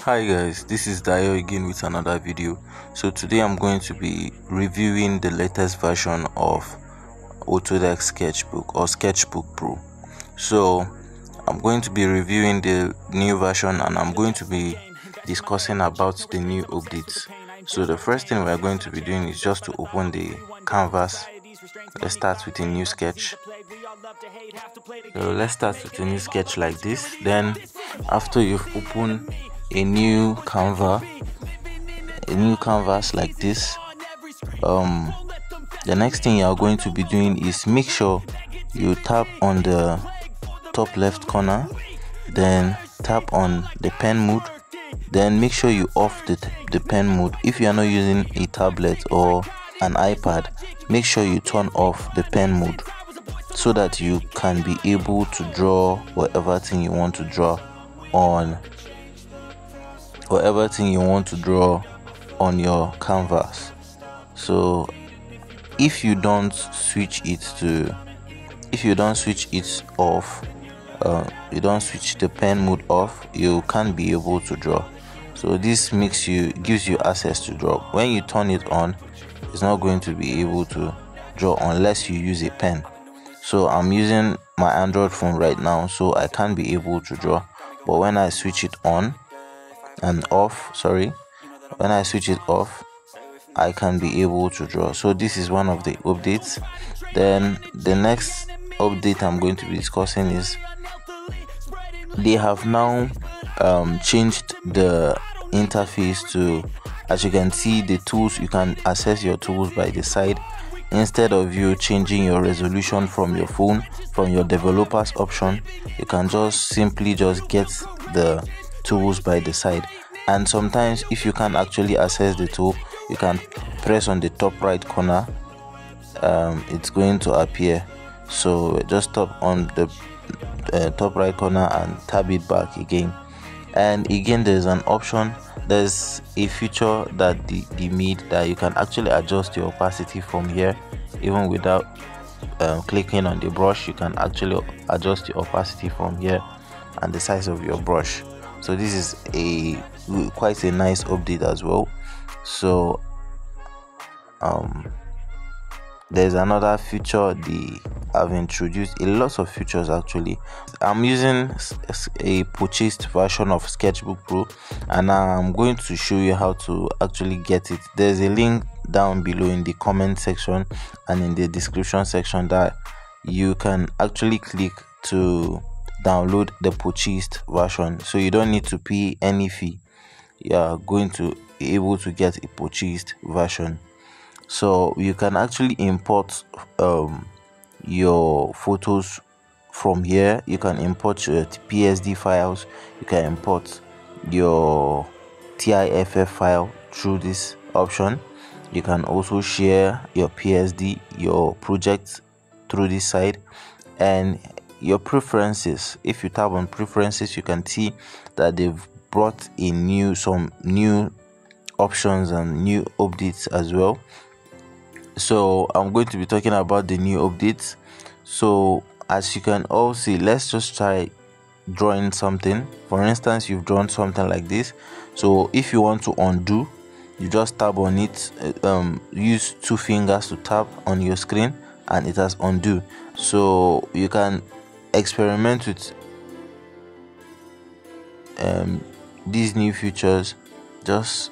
hi guys this is Dayo again with another video. So today I'm going to be reviewing the latest version of Autodesk Sketchbook or Sketchbook Pro. So I'm going to be reviewing the new version and I'm going to be discussing about the new updates. So the first thing we're going to be doing is just to open the canvas. Let's start with a new sketch. So let's start with a new sketch like this. Then after you've opened a new canvas a new canvas like this. Um the next thing you are going to be doing is make sure you tap on the top left corner then tap on the pen mode then make sure you off the, the pen mode if you are not using a tablet or an ipad make sure you turn off the pen mode so that you can be able to draw whatever thing you want to draw on whatever thing you want to draw on your canvas. So if you don't switch it to if you don't switch it off uh, you don't switch the pen mode off you can't be able to draw. So this makes you gives you access to draw. When you turn it on it's not going to be able to draw unless you use a pen. So i'm using my android phone right now so i can't be able to draw. But when i switch it on and off sorry. When i switch it off i can be able to draw. So this is one of the updates. Then the next update i'm going to be discussing is they have now um, changed the interface to as you can see the tools you can access your tools by the side. Instead of you changing your resolution from your phone from your developers option you can just simply just get the tools by the side. And sometimes if you can actually access the tool you can press on the top right corner. Um, it's going to appear. So just tap on the uh, top right corner and tab it back again. And again there's an option. There's a feature that the, the made that you can actually adjust the opacity from here. Even without um, clicking on the brush you can actually adjust the opacity from here and the size of your brush so this is a quite a nice update as well. So um there's another feature they have introduced a lot of features actually. I'm using a purchased version of sketchbook pro and i'm going to show you how to actually get it. There's a link down below in the comment section and in the description section that you can actually click to download the purchased version. So you don't need to pay any fee. You are going to be able to get a purchased version. So you can actually import um, your photos from here. You can import your psd files. You can import your tiff file through this option. You can also share your psd your project through this side. And your preferences. If you tap on preferences you can see that they've brought in new some new options and new updates as well. So i'm going to be talking about the new updates. So as you can all see let's just try drawing something. For instance you've drawn something like this. So if you want to undo you just tap on it um, use two fingers to tap on your screen and it has undo. So you can experiment with um, these new features just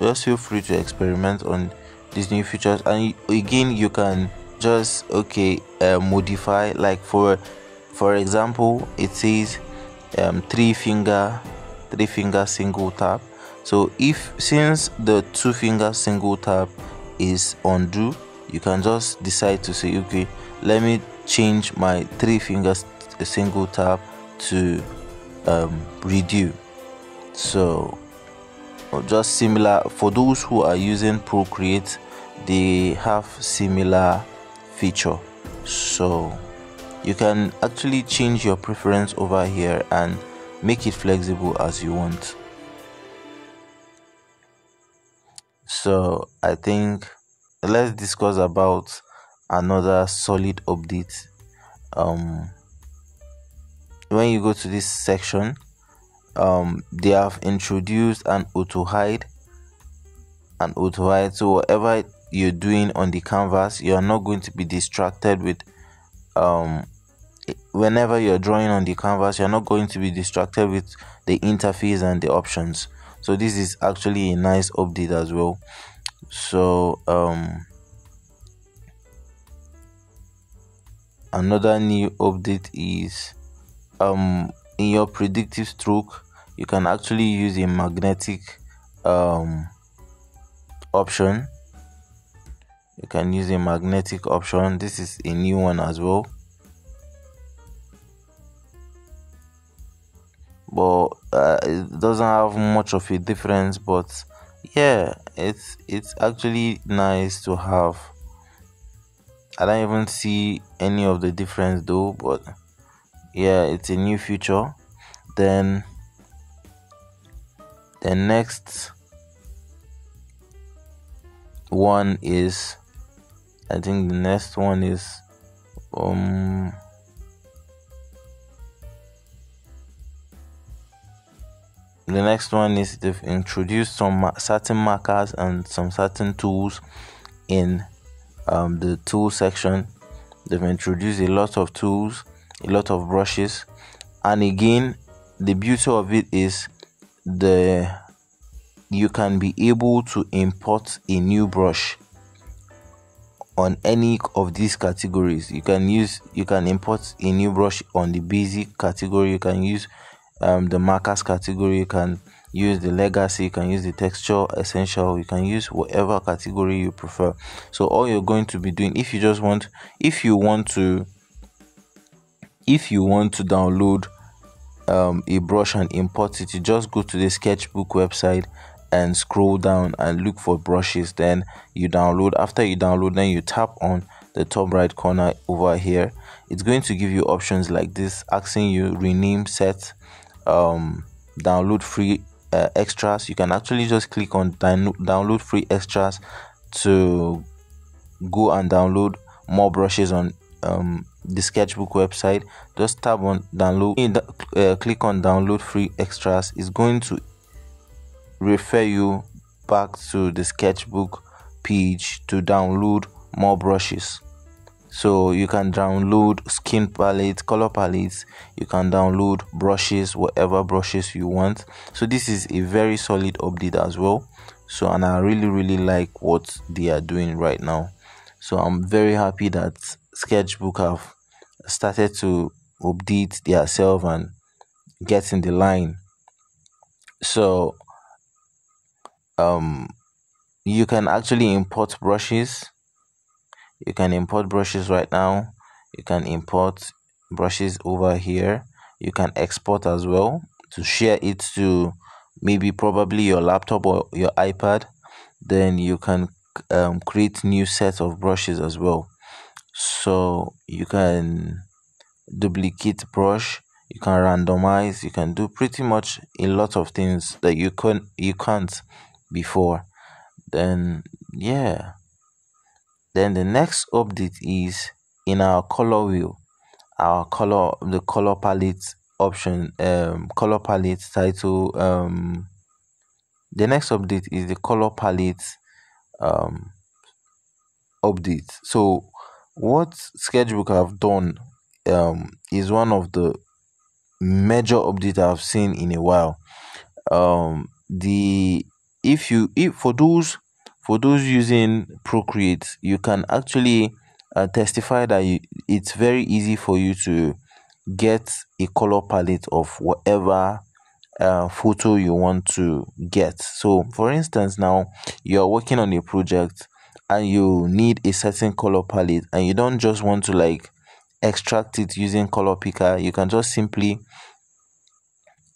just feel free to experiment on these new features. And again you can just okay uh, modify like for for example it says um, three finger three finger single tap. So if since the two finger single tap is undo you can just decide to say okay let me change my three fingers single tap to um, redo. So just similar for those who are using procreate they have similar feature. So you can actually change your preference over here and make it flexible as you want. So i think let's discuss about another solid update. Um when you go to this section um they have introduced an auto hide an auto hide. So whatever you're doing on the canvas you are not going to be distracted with um whenever you're drawing on the canvas you're not going to be distracted with the interface and the options. So this is actually a nice update as well. So um another new update is um in your predictive stroke you can actually use a magnetic um option. You can use a magnetic option. This is a new one as well. But uh, it doesn't have much of a difference but yeah it's it's actually nice to have i don't even see any of the difference though but yeah it's a new feature then the next one is i think the next one is um the next one is they've introduced some certain markers and some certain tools in um, the tool section. They've introduced a lot of tools a lot of brushes. And again the beauty of it is the you can be able to import a new brush on any of these categories. You can use you can import a new brush on the basic category. You can use um, the markers category. You can use the legacy you can use the texture essential you can use whatever category you prefer. So all you're going to be doing if you just want if you want to if you want to download um, a brush and import it you just go to the sketchbook website and scroll down and look for brushes. Then you download after you download then you tap on the top right corner over here. It's going to give you options like this asking you rename set um, download free uh, extras. You can actually just click on download free extras to go and download more brushes on um, the sketchbook website. Just tap on download uh, click on download free extras. It's going to refer you back to the sketchbook page to download more brushes so you can download skin palettes color palettes. You can download brushes whatever brushes you want. So this is a very solid update as well. So and i really really like what they are doing right now. So i'm very happy that sketchbook have started to update themselves and get in the line. So um you can actually import brushes you can import brushes right now. You can import brushes over here. You can export as well to share it to maybe probably your laptop or your ipad. Then you can um, create new sets of brushes as well. So you can duplicate brush. You can randomize. You can do pretty much a lot of things that you can you can't before. Then yeah then the next update is in our color wheel our color the color palette option um color palette title um the next update is the color palette um update. So what sketchbook have done um is one of the major update i've seen in a while. Um the if you if for those for those using procreate you can actually uh, testify that it's very easy for you to get a color palette of whatever uh, photo you want to get. So for instance now you're working on a project and you need a certain color palette and you don't just want to like extract it using color picker you can just simply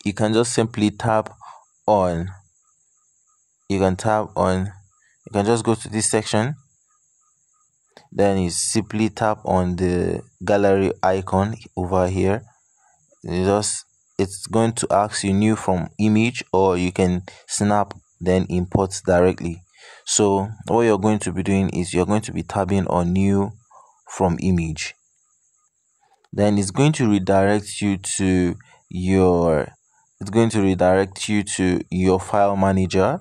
you can just simply tap on you can tap on you can just go to this section. Then you simply tap on the gallery icon over here. You just it's going to ask you new from image or you can snap then import directly. So what you're going to be doing is you're going to be tabbing on new from image. Then it's going to redirect you to your it's going to redirect you to your file manager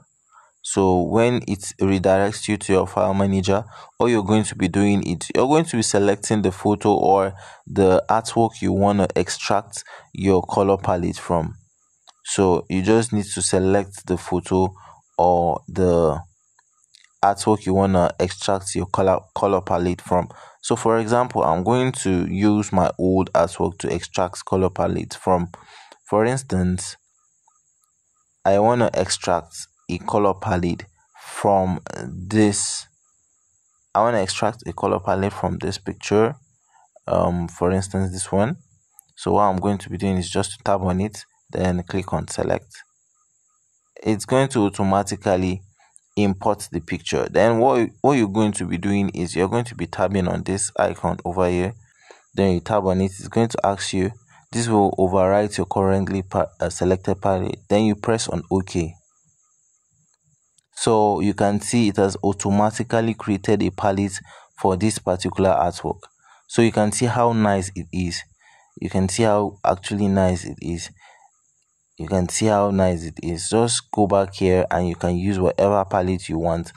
so when it redirects you to your file manager all you're going to be doing is you're going to be selecting the photo or the artwork you want to extract your color palette from. So you just need to select the photo or the artwork you want to extract your color color palette from. So for example i'm going to use my old artwork to extract color palette from. For instance i want to extract a color palette from this i want to extract a color palette from this picture. Um for instance this one. So what i'm going to be doing is just to tap on it then click on select. It's going to automatically import the picture. Then what what you're going to be doing is you're going to be tabbing on this icon over here. Then you tab on it it's going to ask you this will overwrite your currently uh, selected palette. Then you press on ok so you can see it has automatically created a palette for this particular artwork. So you can see how nice it is. You can see how actually nice it is. You can see how nice it is. Just go back here and you can use whatever palette you want.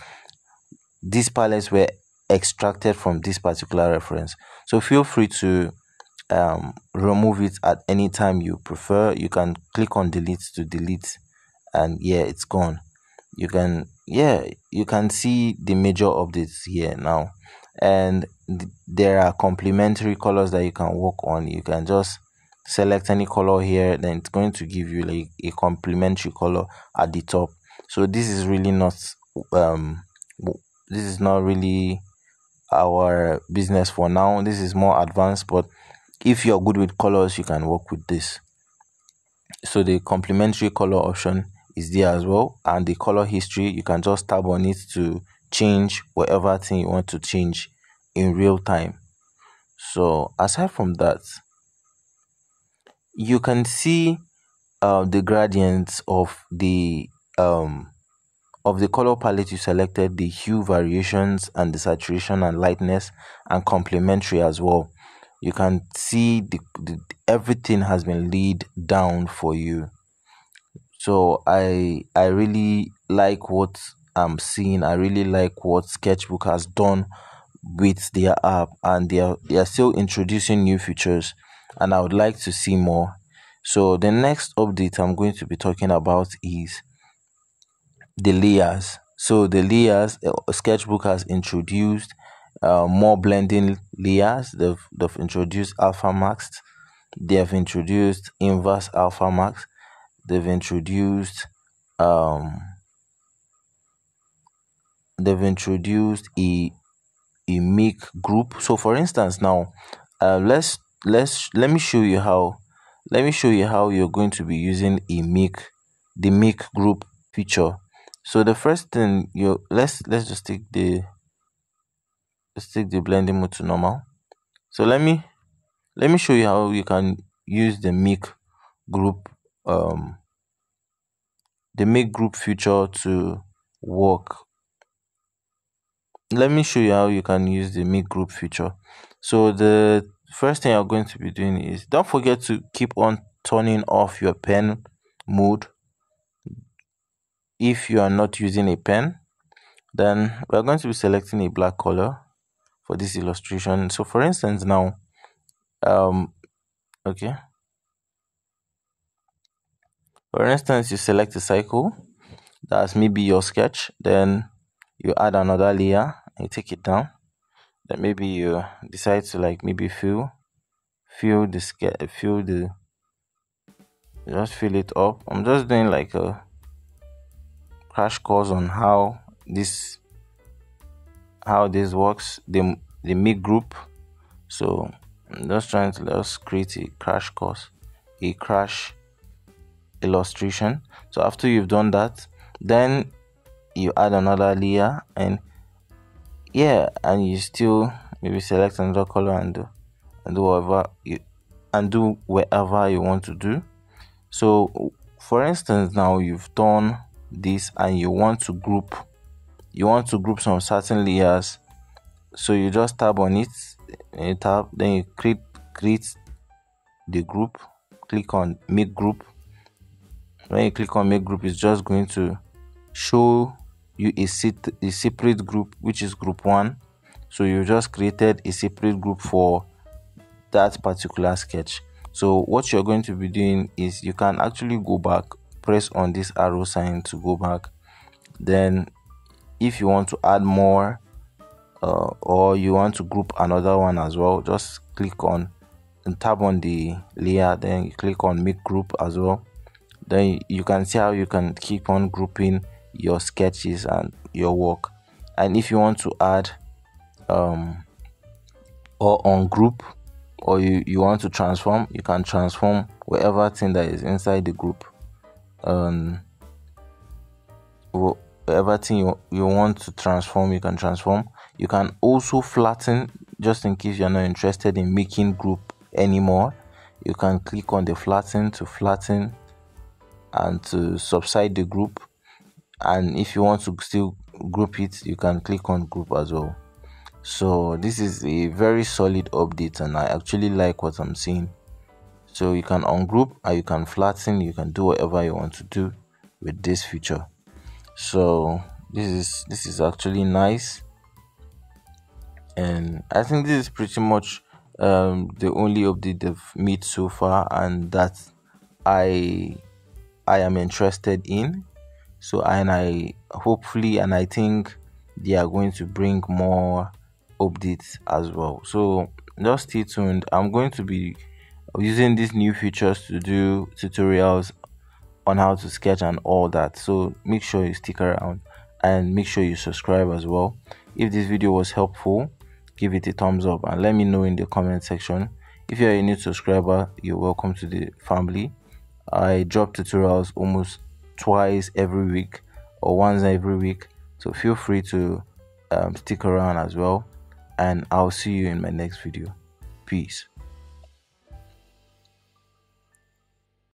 These palettes were extracted from this particular reference. So feel free to um, remove it at any time you prefer. You can click on delete to delete and yeah it's gone you can yeah you can see the major updates here now. And th- there are complementary colors that you can work on. You can just select any color here then it's going to give you like a complementary color at the top. So this is really not um this is not really our business for now. This is more advanced but if you're good with colors you can work with this. So the complementary color option is there as well and the color history you can just tab on it to change whatever thing you want to change in real time so aside from that you can see uh, the gradients of the um, of the color palette you selected, the hue variations and the saturation and lightness and complementary as well. You can see the, the everything has been laid down for you. So I I really like what I'm seeing. I really like what Sketchbook has done with their app and they are, they are still introducing new features and I would like to see more. So the next update I'm going to be talking about is the layers. So the layers, uh, Sketchbook has introduced uh, more blending layers. They've, they've introduced Alpha Mask. They have introduced Inverse Alpha Mask. They've introduced um, they've introduced a a make group. So for instance, now uh, let's let's let me show you how let me show you how you're going to be using a make the make group feature so the first thing you let's let's just take the let's take the blending mode to normal so let me let me show you how you can use the make group um the make group feature to work. Let me show you how you can use the make group feature so the first thing you're going to be doing is don't forget to keep on turning off your pen mode. If you are not using a pen then we're going to be selecting a black color for this illustration. So for instance now um okay for instance you select a cycle that's maybe your sketch then you add another layer and you take it down. Then maybe you decide to like maybe fill fill the fill the just fill it up. I'm just doing like a crash course on how this how this works. The the make group. So i'm just trying to let's create a crash course a crash illustration. So after you've done that then you add another layer and yeah and you still maybe select another color and do, and do whatever you and do whatever you want to do. So for instance now you've done this and you want to group you want to group some certain layers. So you just tap on it you tab then you create create the group click on make group when you click on make group it's just going to show you a, set, a separate group which is group one. So you just created a separate group for that particular sketch. So what you're going to be doing is you can actually go back press on this arrow sign to go back. Then if you want to add more uh, or you want to group another one as well just click on and tap on the layer then click on make group as well then you can see how you can keep on grouping your sketches and your work. And if you want to add um or on group or you, you want to transform you can transform whatever thing that is inside the group. Um whatever thing you, you want to transform you can transform. You can also flatten just in case you're not interested in making group anymore. You can click on the flatten to flatten and to subside the group. And if you want to still group it you can click on group as well. So this is a very solid update and i actually like what i'm seeing. So you can ungroup and you can flatten you can do whatever you want to do with this feature. So this is this is actually nice. And i think this is pretty much um, the only update they've made so far and that i i am interested in. So and i hopefully and i think they are going to bring more updates as well. So just stay tuned. I'm going to be using these new features to do tutorials on how to sketch and all that. So make sure you stick around and make sure you subscribe as well. If this video was helpful give it a thumbs up and let me know in the comment section. If you're a new subscriber you're welcome to the family i drop tutorials almost twice every week or once every week. So feel free to um, stick around as well and i'll see you in my next video. Peace